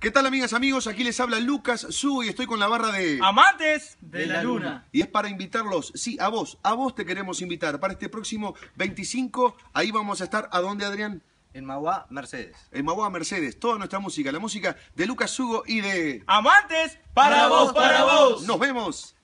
¿Qué tal amigas, amigos? Aquí les habla Lucas Su y estoy con la barra de... Amantes de, la, luna. Y es para invitarlos, sí, a vos, a vos te queremos invitar para este próximo 25. Ahí vamos a estar, ¿a dónde Adrián? En Mauá, Mercedes. En Mauá, Mercedes. Toda nuestra música, la música de Lucas Hugo y de... Amantes para vos, para vos. Nos vemos.